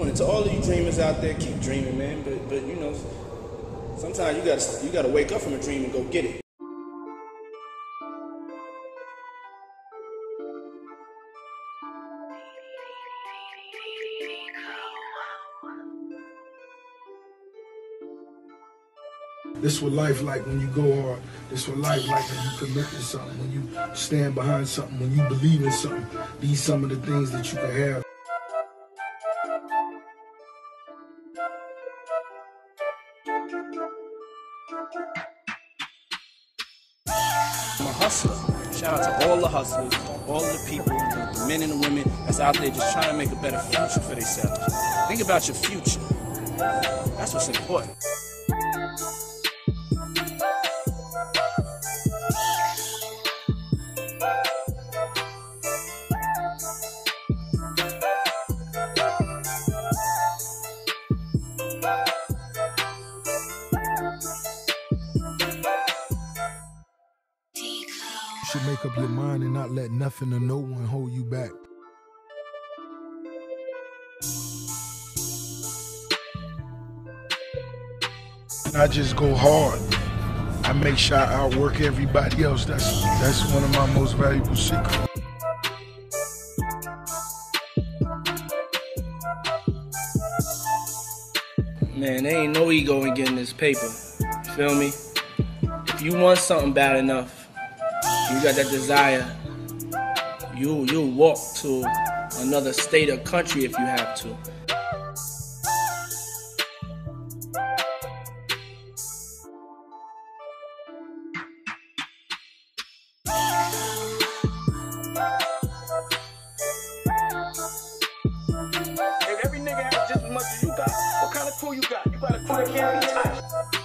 To all of you dreamers out there, keep dreaming, man. But but you know, sometimes you gotta you gotta wake up from a dream and go get it. This what life like when you go hard. This what life like when you commit to something, when you stand behind something, when you believe in something. These some of the things that you can have. I'm a hustler. Shout out to all the hustlers, all the people, the men and the women that's out there just trying to make a better future for themselves. Think about your future. That's what's important. Should make up your mind and not let nothing or no one hold you back. I just go hard. I make sure I outwork everybody else. That's that's one of my most valuable secrets. Man, there ain't no ego in getting this paper. Feel me? If you want something bad enough, you got that desire, you you'll walk to another state or country if you have to. If every nigga has just as much as you got, what kind of crew you got? You got a crew that can't be touched.